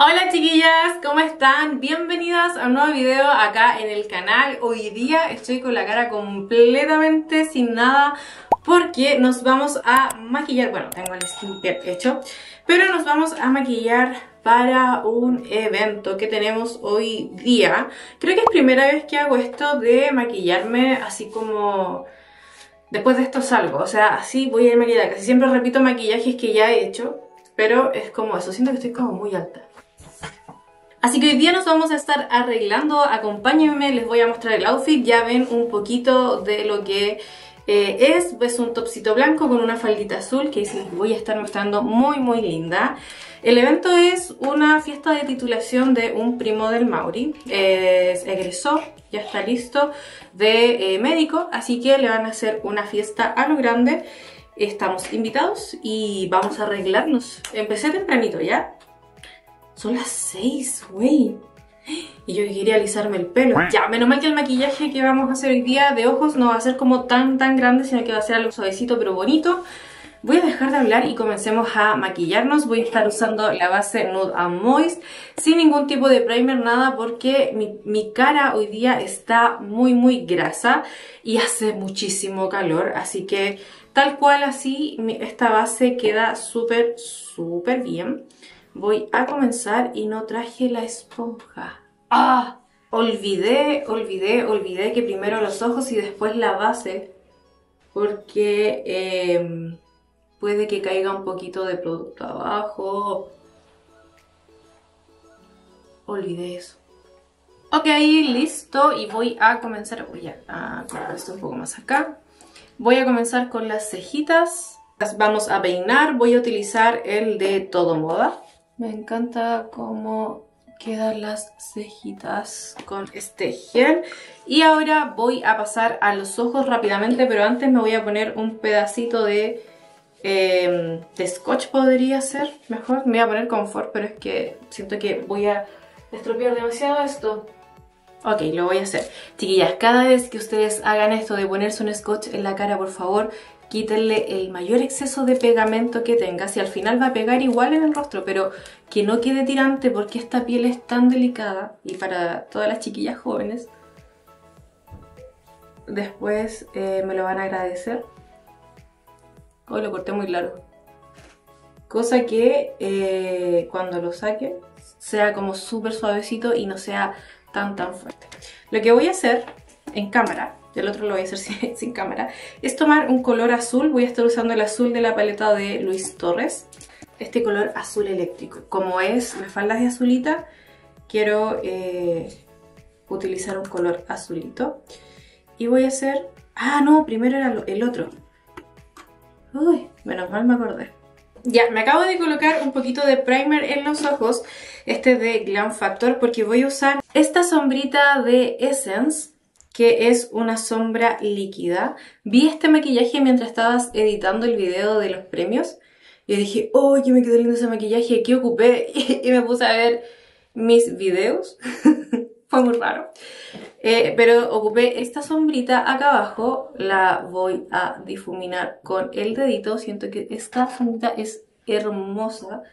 Hola chiquillas, ¿cómo están? Bienvenidas a un nuevo video acá en el canal. Hoy día estoy con la cara completamente sin nada porque nos vamos a maquillar, bueno, tengo el skincare hecho, pero nos vamos a maquillar para un evento que tenemos hoy día. Creo que es primera vez que hago esto de maquillarme así como... Después de esto salgo, o sea, así voy a ir maquillada. Casi siempre repito maquillajes que ya he hecho, pero es como eso, siento que estoy como muy alta. Así que hoy día nos vamos a estar arreglando, acompáñenme, les voy a mostrar el outfit, ya ven un poquito de lo que eh, es, es un topsito blanco con una faldita azul que les voy a estar mostrando muy muy linda. El evento es una fiesta de titulación de un primo del Mauri, es egresó, ya está listo de eh, médico, así que le van a hacer una fiesta a lo grande. Estamos invitados y vamos a arreglarnos. Empecé tempranito ya, son las 6, güey. Y yo quería alisarme el pelo. Ya, menos mal que el maquillaje que vamos a hacer hoy día de ojos no va a ser como tan tan grande, sino que va a ser algo suavecito pero bonito. Voy a dejar de hablar y comencemos a maquillarnos. Voy a estar usando la base Nude and Moist sin ningún tipo de primer, nada, porque mi, mi, cara hoy día está muy muy grasa y hace muchísimo calor. Así que tal cual así, esta base queda súper súper bien. Voy a comenzar y no traje la esponja. ¡Ah! Olvidé, olvidé, olvidé que primero los ojos y después la base. Porque em, puede que caiga un poquito de producto abajo. Olvidé eso. Ok, listo. Y voy a comenzar. Voy a, colocar esto un poco más acá. Voy a comenzar con las cejitas. Las vamos a peinar. Voy a utilizar el de Todo Moda. Me encanta cómo quedan las cejitas con este gel. Y ahora voy a pasar a los ojos rápidamente, pero antes me voy a poner un pedacito de, em, de scotch, podría ser mejor. Me voy a poner confort, pero es que siento que voy a estropear demasiado esto. Ok, lo voy a hacer. Chiquillas, cada vez que ustedes hagan esto de ponerse un scotch en la cara, por favor, quítenle el mayor exceso de pegamento que tenga, si al final va a pegar igual en el rostro, pero que no quede tirante porque esta piel es tan delicada y para todas las chiquillas jóvenes, después eh, me lo van a agradecer. Hoy lo corté muy largo. Cosa que eh, cuando lo saque sea como súper suavecito y no sea tan tan fuerte. Lo que voy a hacer en cámara el otro lo voy a hacer sin, cámara, es tomar un color azul, voy a estar usando el azul de la paleta de Luis Torres, este color azul eléctrico. Como es la falda de azulita, quiero eh, utilizar un color azulito. Y voy a hacer... Ah, no, primero era el otro. Uy, menos mal me acordé. Ya, me acabo de colocar un poquito de primer en los ojos, este de Glam Factor, porque voy a usar esta sombrita de Essence que es una sombra líquida. Vi este maquillaje mientras estabas editando el video de los premios y dije, oh, que me quedó lindo ese maquillaje, ¿qué ocupé? y me puse a ver mis videos. Fue muy raro. Eh, pero ocupé esta sombrita acá abajo, la voy a difuminar con el dedito. Siento que esta sombrita es hermosa.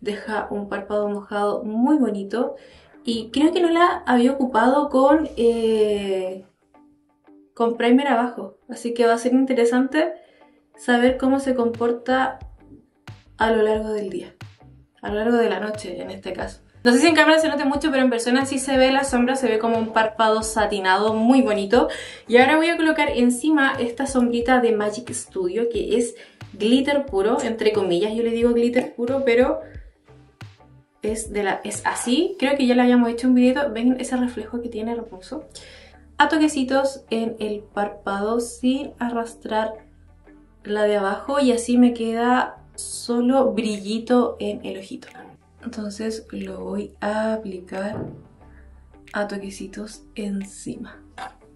Deja un párpado mojado muy bonito. Y creo que no la había ocupado con, eh, con primer abajo. Así que va a ser interesante saber cómo se comporta a lo largo del día. A lo largo de la noche, en este caso. No sé si en cámara se note mucho, pero en persona sí se ve la sombra, se ve como un párpado satinado muy bonito. Y ahora voy a colocar encima esta sombrita de Magic Studio, que es glitter puro, entre comillas yo le digo glitter puro, pero es, de la, es así. Creo que ya le habíamos hecho un video. Ven ese reflejo que tiene hermoso. A toquecitos en el párpado sin arrastrar la de abajo y así me queda solo brillito en el ojito. Entonces lo voy a aplicar a toquecitos encima.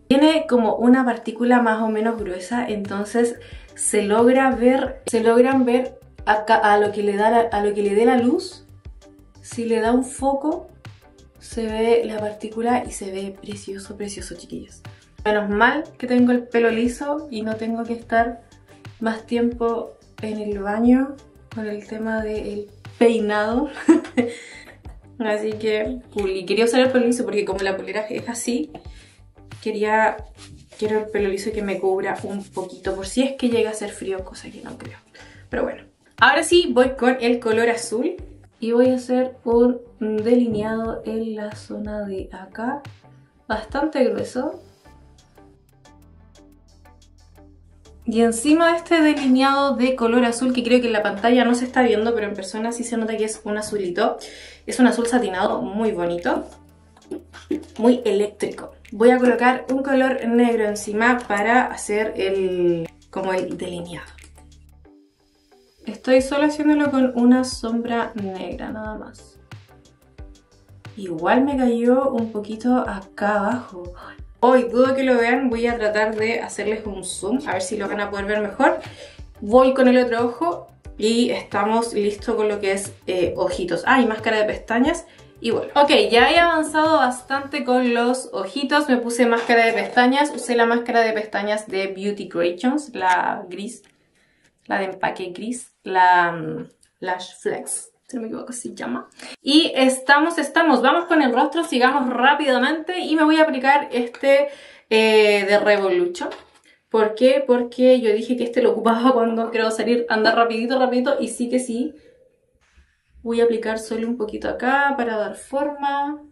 Tiene como una partícula más o menos gruesa, entonces se logra ver, se logran ver a lo que le da a lo que le dé la luz si le da un foco, se ve la partícula y se ve precioso, precioso, chiquillos. Menos mal que tengo el pelo liso y no tengo que estar más tiempo en el baño con el tema del peinado. Así que. Y quería usar el pelo liso porque como la polera es así, quería, quiero el pelo liso que me cubra un poquito por si es que llega a ser frío, cosa que no creo. Pero bueno. Ahora sí, voy con el color azul y voy a hacer un delineado en la zona de acá, bastante grueso. Y encima de este delineado de color azul, que creo que en la pantalla no se está viendo, pero en persona sí se nota que es un azulito. Es un azul satinado muy bonito, muy eléctrico. Voy a colocar un color negro encima para hacer el como el delineado. Estoy solo haciéndolo con una sombra negra, nada más. Igual me cayó un poquito acá abajo. Hoy dudo que lo vean, voy a tratar de hacerles un zoom, a ver si lo van a poder ver mejor. Voy con el otro ojo y estamos listos con lo que es eh, ojitos. Ah, y máscara de pestañas y bueno. Ok, ya he avanzado bastante con los ojitos, me puse máscara de pestañas, usé la máscara de pestañas de Beauty Creations, la gris, la de empaque gris la mm, Lash Flex, si no me equivoco se llama. Y estamos, estamos, vamos con el rostro, sigamos rápidamente y me voy a aplicar este eh, de Revolution. ¿Por qué? Porque yo dije que este lo ocupaba cuando quiero salir, andar rapidito, rapidito y sí que sí. Voy a aplicar solo un poquito acá para dar forma.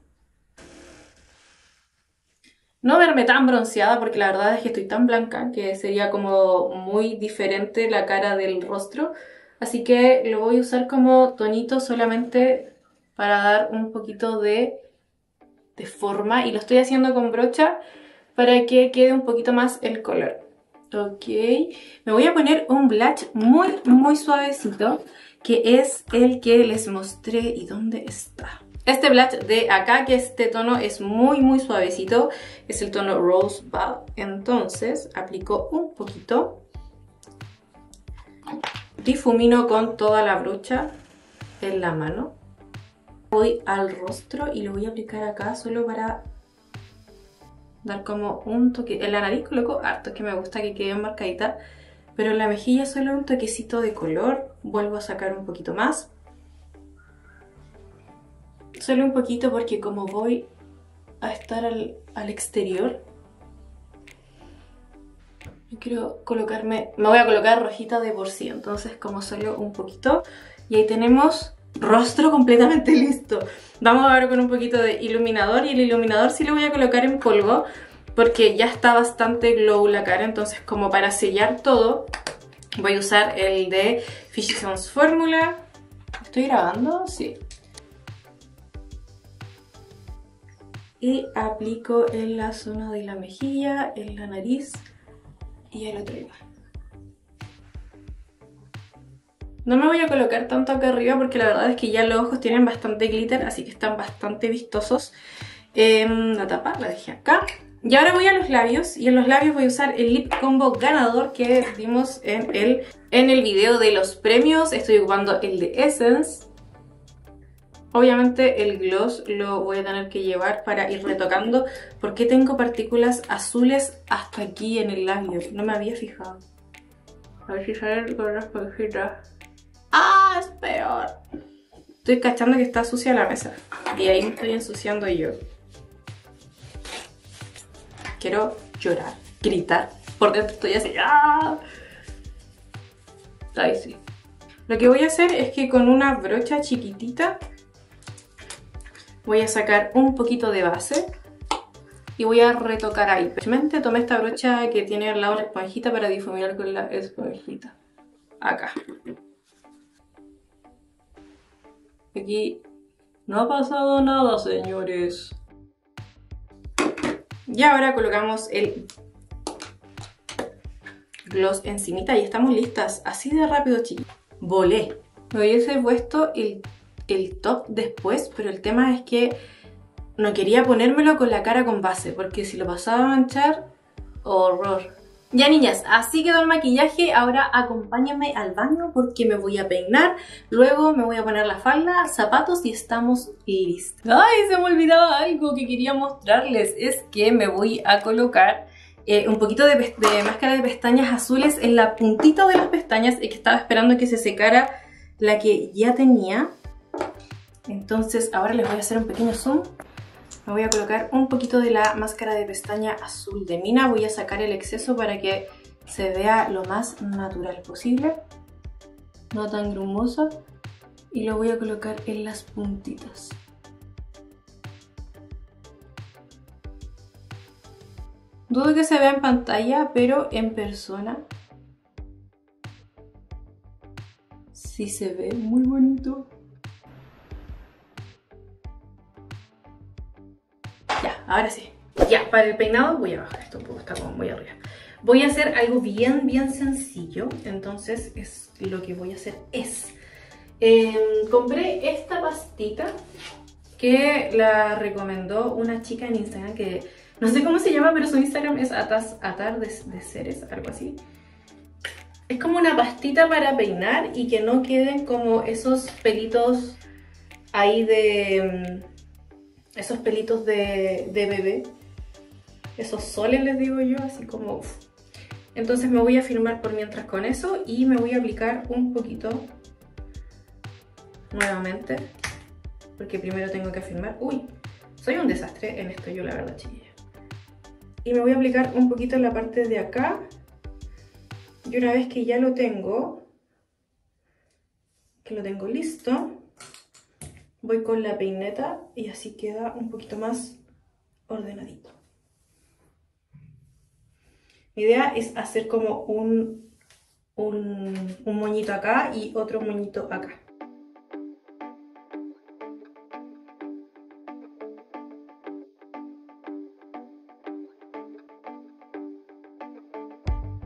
No verme tan bronceada porque la verdad es que estoy tan blanca que sería como muy diferente la cara del rostro. Así que lo voy a usar como tonito solamente para dar un poquito de, de forma. Y lo estoy haciendo con brocha para que quede un poquito más el color. Ok, me voy a poner un blush muy, muy suavecito, que es el que les mostré. ¿Y dónde está? Este blush de acá, que este tono es muy, muy suavecito, es el tono Rosebud. Entonces, aplico un poquito difumino con toda la brocha en la mano. Voy al rostro y lo voy a aplicar acá solo para dar como un toque. En la nariz coloco harto, que me gusta que quede marcadita. Pero en la mejilla solo un toquecito de color. Vuelvo a sacar un poquito más. Solo un poquito porque como voy a estar al exterior, yo quiero colocarme, me voy a colocar rojita de por sí, entonces como solo un poquito. Y ahí tenemos rostro completamente listo. Vamos a ver con un poquito de iluminador y el iluminador sí lo voy a colocar en polvo porque ya está bastante glow la cara, entonces como para sellar todo voy a usar el de Physicians Formula. ¿Estoy grabando? Sí. Y aplico en la zona de la mejilla, en la nariz y el otro igual. No me voy a colocar tanto acá arriba porque la verdad es que ya los ojos tienen bastante glitter, así que están bastante vistosos. Em, la tapa la dejé acá. Y ahora voy a los labios, y en los labios voy a usar el lip combo ganador que vimos en el, en el video de los premios. Estoy ocupando el de Essence. Obviamente el gloss lo voy a tener que llevar para ir retocando porque tengo partículas azules hasta aquí en el labio. No me había fijado. A ver si sale con las esponjitas. ¡Ah! Es peor. Estoy cachando que está sucia la mesa. Y ahí me estoy ensuciando yo. Quiero llorar, gritar. Por dentro estoy así. ¡Ah! Ahí sí. Lo que voy a hacer es que con una brocha chiquitita voy a sacar un poquito de base y voy a retocar ahí. Simplemente tomé esta brocha que tiene al lado la esponjita para difuminar con la esponjita. Acá. Aquí no ha pasado nada, señores. Y ahora colocamos el gloss encimita y estamos listas. Así de rápido, chicos. Volé. Me hubiese puesto el el top después, pero el tema es que no quería ponérmelo con la cara con base, porque si lo pasaba a manchar, horror. Ya niñas, así quedó el maquillaje, ahora acompáñenme al baño porque me voy a peinar, luego me voy a poner la falda, zapatos y estamos listos. Ay, se me olvidaba algo que quería mostrarles, es que me voy a colocar eh, un poquito de, máscara de pestañas azules en la puntita de las pestañas. Y que estaba esperando que se secara la que ya tenía Entonces ahora les voy a hacer un pequeño zoom. Me voy a colocar un poquito de la máscara de pestaña azul de Mina. Voy a sacar el exceso para que se vea lo más natural posible. No tan grumosa. Y lo voy a colocar en las puntitas. Dudo que se vea en pantalla, pero en persona sí se ve muy bonito. Ahora sí. Ya, para el peinado voy a bajar esto está como arriba. Voy a hacer algo bien, bien sencillo. Entonces, es, lo que voy a hacer es... Em, compré esta pastita que la recomendó una chica en Instagram que no sé cómo se llama, pero su Instagram es atas, atar de, de seres, algo así. Es como una pastita para peinar y que no queden como esos pelitos ahí de... Esos pelitos de, bebé. Esos soles les digo yo, así como... Entonces me voy a firmar por mientras con eso y me voy a aplicar un poquito nuevamente. Porque primero tengo que firmar. Uy, soy un desastre en esto yo la verdad, chiquilla. Y me voy a aplicar un poquito en la parte de acá. Y una vez que ya lo tengo, que lo tengo listo, voy con la peineta y así queda un poquito más ordenadito. Mi idea es hacer como un, un, moñito acá y otro moñito acá.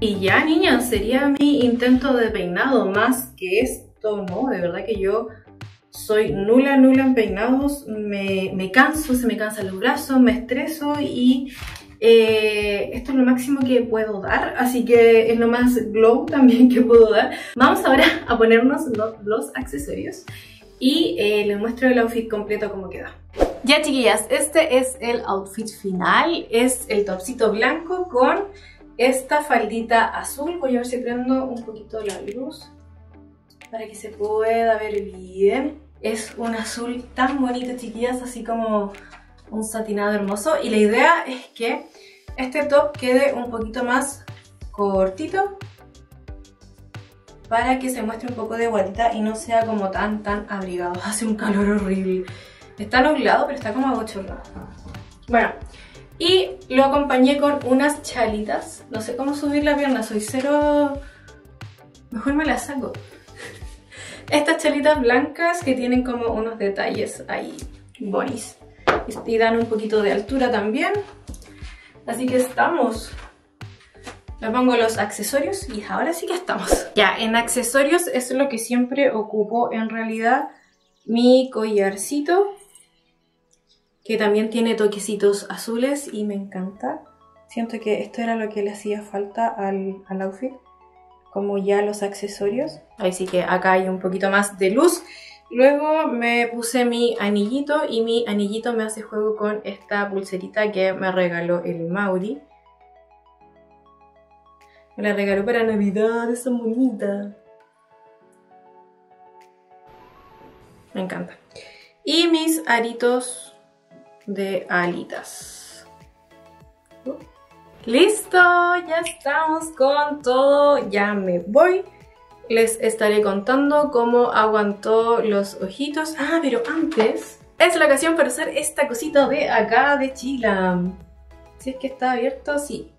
Y ya, niñas, sería mi intento de peinado, más que esto, ¿no? De verdad que yo soy nula, nula en peinados, me, me canso, se me cansan los brazos, me estreso y eh, esto es lo máximo que puedo dar, así que es lo más glow también que puedo dar. Vamos ahora a ponernos los accesorios y eh, les muestro el outfit completo como queda. Ya chiquillas, este es el outfit final, es el topsito blanco con esta faldita azul. Voy a ver si prendo un poquito la luz para que se pueda ver bien. Es un azul tan bonito, chiquillas, así como un satinado hermoso. Y la idea es que este top quede un poquito más cortito para que se muestre un poco de vuelta y no sea como tan, tan abrigado. Hace un calor horrible. Está nublado, pero está como abochornado. Bueno, y lo acompañé con unas chalitas. No sé cómo subir la pierna, soy cero... Mejor me las saco. Estas chalitas blancas que tienen como unos detalles ahí bonis. Y dan un poquito de altura también. Así que estamos. Le pongo los accesorios y ahora sí que estamos. Ya, en accesorios es lo que siempre ocupo en realidad. Mi collarcito que también tiene toquecitos azules y me encanta. Siento que esto era lo que le hacía falta al, outfit, como ya los accesorios. Ahí sí que acá hay un poquito más de luz. Luego me puse mi anillito y mi anillito me hace juego con esta pulserita que me regaló el Mauri. Me la regaló para Navidad, esa bonita. Me encanta. Y mis aritos de alitas. ¡Listo! Ya estamos con todo. Ya me voy. Les estaré contando cómo aguantó los ojitos. Ah, pero antes... Es la ocasión para usar esta cosita de acá de Chila. Si es que está abierto, sí.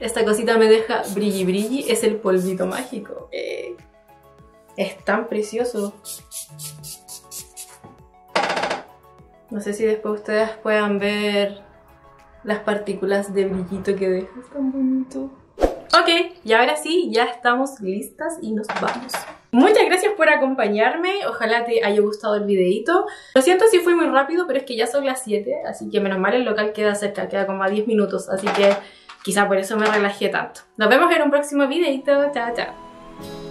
Esta cosita me deja brilli brilli, es el polvito mágico. Eh. Es tan precioso. No sé si después ustedes puedan ver las partículas de brillito que deja. Es tan bonito. Ok, y ahora sí, ya estamos listas y nos vamos. Muchas gracias por acompañarme, ojalá te haya gustado el videito. Lo siento si fui muy rápido, pero es que ya son las 7, así que menos mal el local queda cerca, queda como a 10 minutos, así que quizá por eso me relajé tanto. Nos vemos en un próximo videito, chao chao.